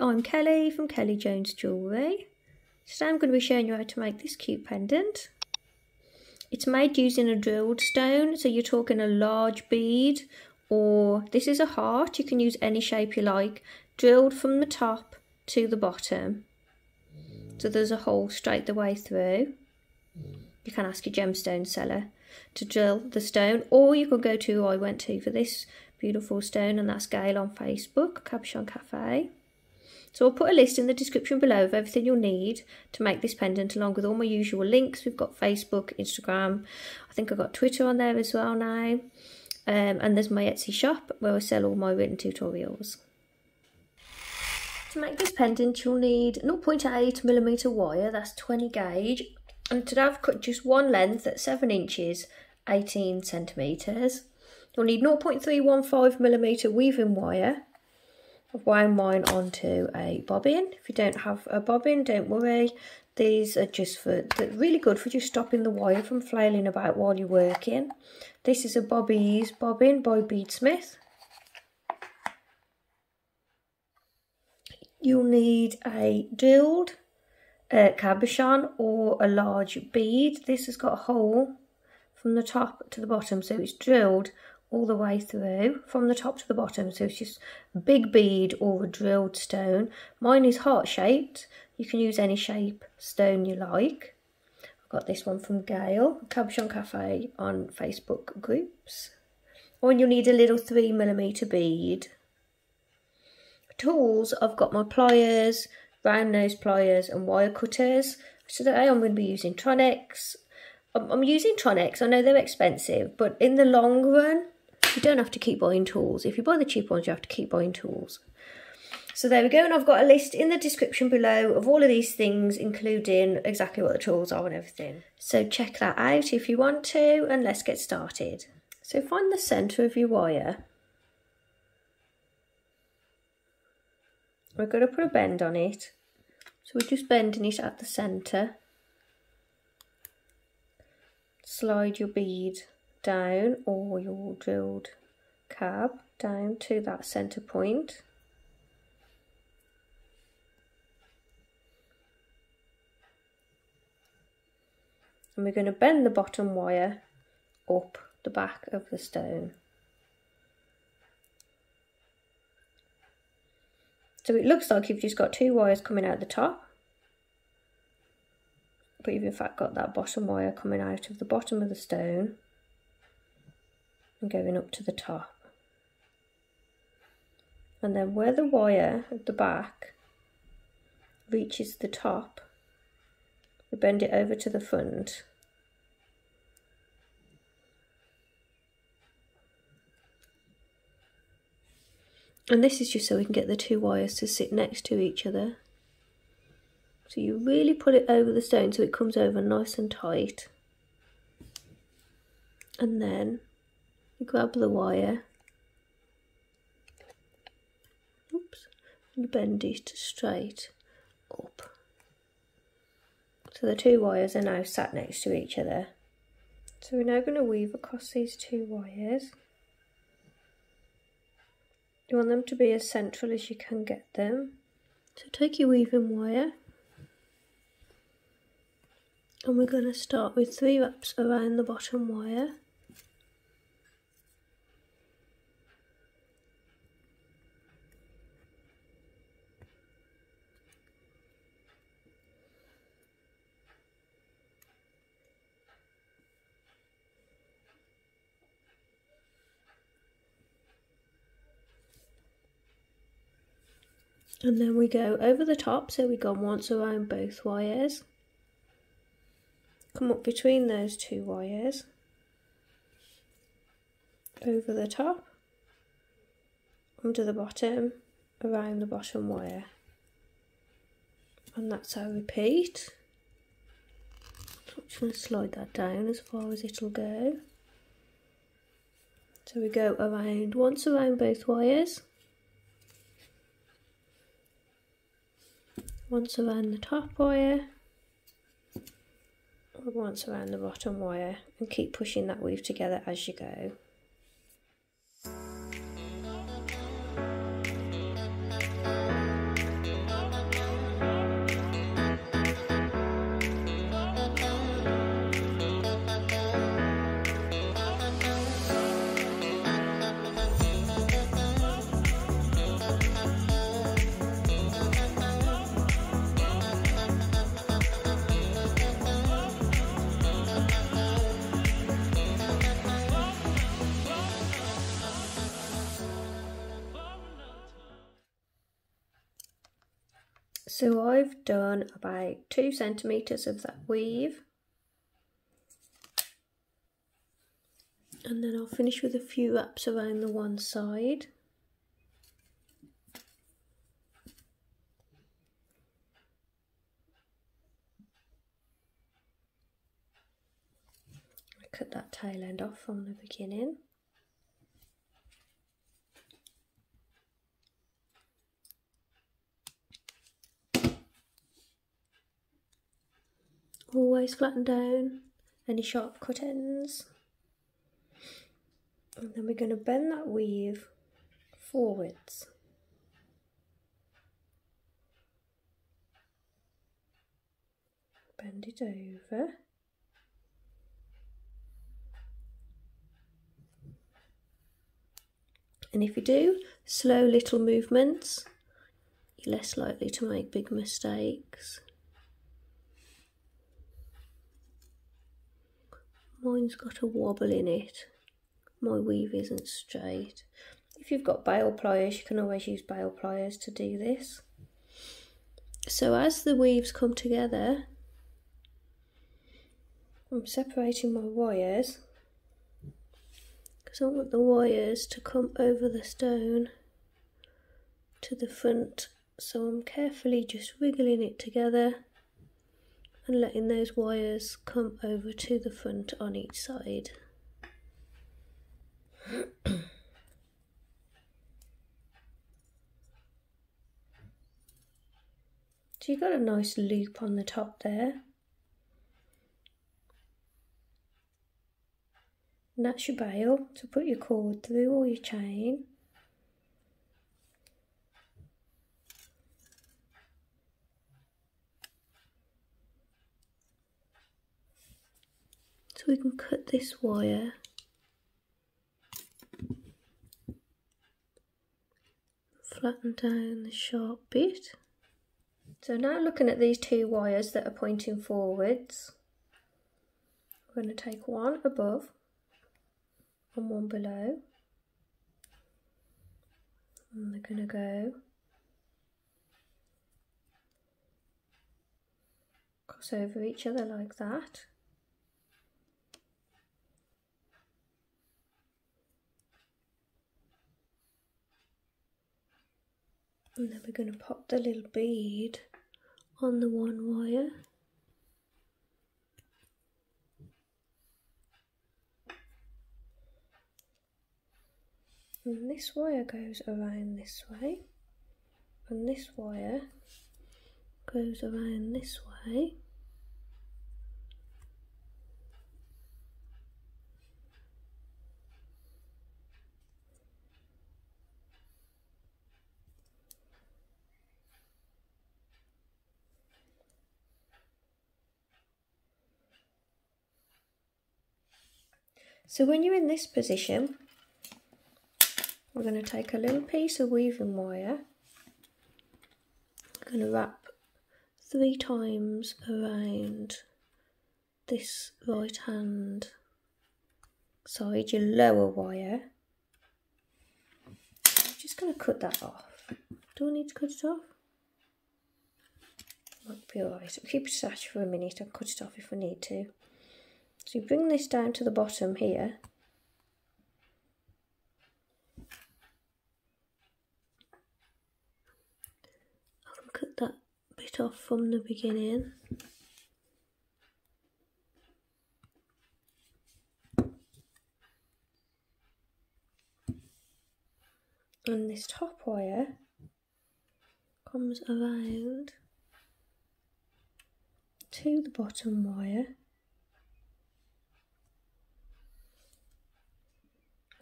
I'm Kelly from Kelly Jones Jewellery. Today I'm going to be showing you how to make this cute pendant. It's made using a drilled stone, so you're talking a large bead or this is a heart, you can use any shape you like, drilled from the top to the bottom. So there's a hole straight the way through. You can ask your gemstone seller to drill the stone or you can go to I went to for this beautiful stone and that's Gail on Facebook, Cabochon Cafe. So I'll put a list in the description below of everything you'll need to make this pendant along with all my usual links. We've got Facebook, Instagram, I think I've got Twitter on there as well now. Um, and there's my Etsy shop where I sell all my written tutorials. To make this pendant you'll need 0.8mm wire, that's 20 gauge. And today I've cut just one length at 7 inches, 18 centimetres. You'll need 0.315mm weaving wire Wound mine onto a bobbin. If you don't have a bobbin, don't worry. These are just for really good for just stopping the wire from flailing about while you're working. This is a Bobeeze bobbin by Beadsmith. You'll need a drilled uh, cabochon or a large bead. This has got a hole from the top to the bottom, so it's drilled all the way through from the top to the bottom. So it's just a big bead or a drilled stone. Mine is heart shaped you can use any shape stone you like. I've got this one from Gail Cabochon Cafe on Facebook groups. Oh, or you'll need a little three millimeter bead. Tools I've got my pliers round nose pliers and wire cutters. So today I'm going to be using Tronex I'm using Tronex. I know they're expensive, but in the long run, you don't have to keep buying tools. If you buy the cheap ones, you have to keep buying tools. So there we go, and I've got a list in the description below of all of these things, including exactly what the tools are and everything. So check that out if you want to, and let's get started. So find the centre of your wire. We're going to put a bend on it. So we're just bending it at the centre. Slide your bead down or your drilled cab down to that center point. And we're going to bend the bottom wire up the back of the stone. So it looks like you've just got two wires coming out the top but you've in fact got that bottom wire coming out of the bottom of the stone and going up to the top. And then where the wire at the back reaches the top, we bend it over to the front. And this is just so we can get the two wires to sit next to each other. So you really pull it over the stone so it comes over nice and tight. And then you grab the wire. Oops. And bend it straight up. So the two wires are now sat next to each other. So we're now going to weave across these two wires. You want them to be as central as you can get them. So take your weaving wire and we're going to start with three wraps around the bottom wire and then we go over the top so we go once around both wires. Come up between those two wires. Over the top. Under the bottom. Around the bottom wire. And that's our repeat. I'm just going to slide that down as far as it'll go. So we go around once around both wires once around the top wire once around the bottom wire and keep pushing that weave together as you go. So I've done about two centimetres of that weave. And then I'll finish with a few wraps around the one side. I cut that tail end off from the beginning. Always flatten down any sharp cut ends. And then we're going to bend that weave forwards. Bend it over. And if you do slow little movements, you're less likely to make big mistakes. Mine's got a wobble in it. My weave isn't straight. If you've got bale pliers, you can always use bale pliers to do this. So as the weaves come together, I'm separating my wires because I want the wires to come over the stone to the front so I'm carefully just wiggling it together and letting those wires come over to the front on each side. so you've got a nice loop on the top there. And that's your bail to put your cord through or your chain. We can cut this wire flatten down the sharp bit. So now looking at these two wires that are pointing forwards, we're going to take one above and one below. And they're going to go cross over each other like that. And then we're going to pop the little bead on the one wire. and this wire goes around this way and this wire goes around this way So when you're in this position, we're going to take a little piece of weaving wire. I'm going to wrap three times around this right hand side, your lower wire. I'm just going to cut that off. Do I need to cut it off? Might be alright. I'll keep it attached for a minute and cut it off if I need to. So you bring this down to the bottom here I can cut that bit off from the beginning. And this top wire comes around to the bottom wire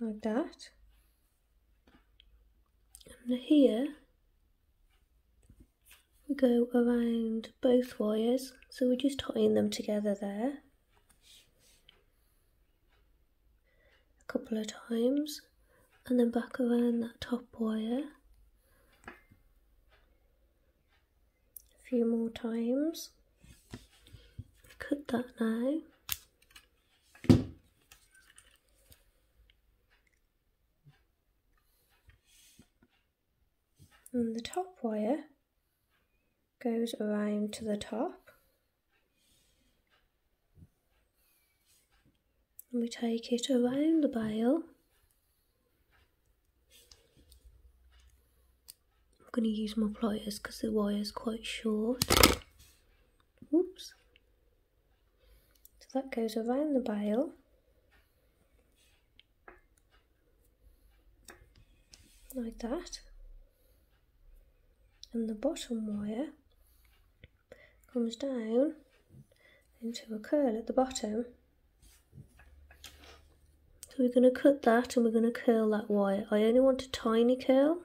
like that. And here we go around both wires. So we're just tying them together there. A couple of times. And then back around that top wire. A few more times. Cut that now and the top wire goes around to the top. And we take it around the bail. I'm going to use my pliers because the wire is quite short. Oops. So that goes around the bail. Like that. And the bottom wire comes down into a curl at the bottom. So we're going to cut that and we're going to curl that wire. I only want a tiny curl,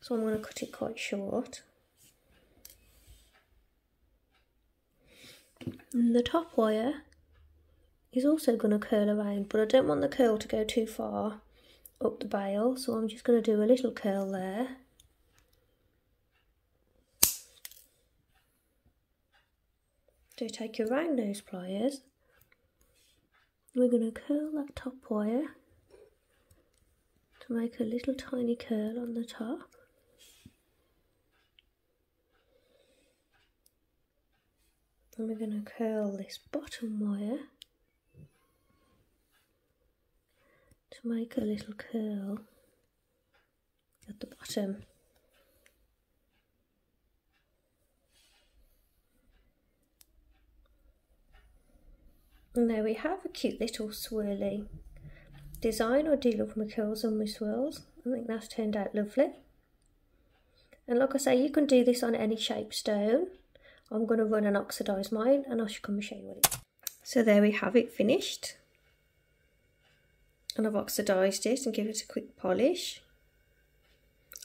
so I'm going to cut it quite short. And the top wire is also going to curl around, but I don't want the curl to go too far up the bail, so I'm just going to do a little curl there. So take your round nose pliers. We're going to curl that top wire to make a little tiny curl on the top. And we're going to curl this bottom wire to make a little curl at the bottom. And there we have a cute little swirly design. I do love my curls and my swirls. I think that's turned out lovely. And like I say, you can do this on any shape stone. I'm going to run and oxidise mine and I will come and show you what it is. So there we have it finished. And I've oxidised it and give it a quick polish.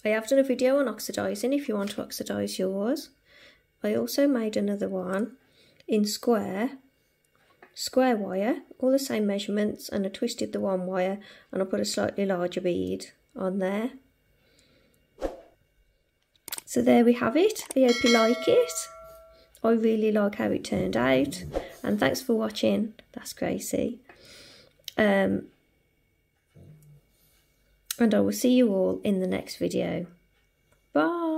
I have done a video on oxidising if you want to oxidise yours. I also made another one in square square wire, all the same measurements, and I twisted the one wire and I put a slightly larger bead on there. So there we have it. I hope you like it. I really like how it turned out. And thanks for watching. That's Gracie. Um, and I will see you all in the next video. Bye.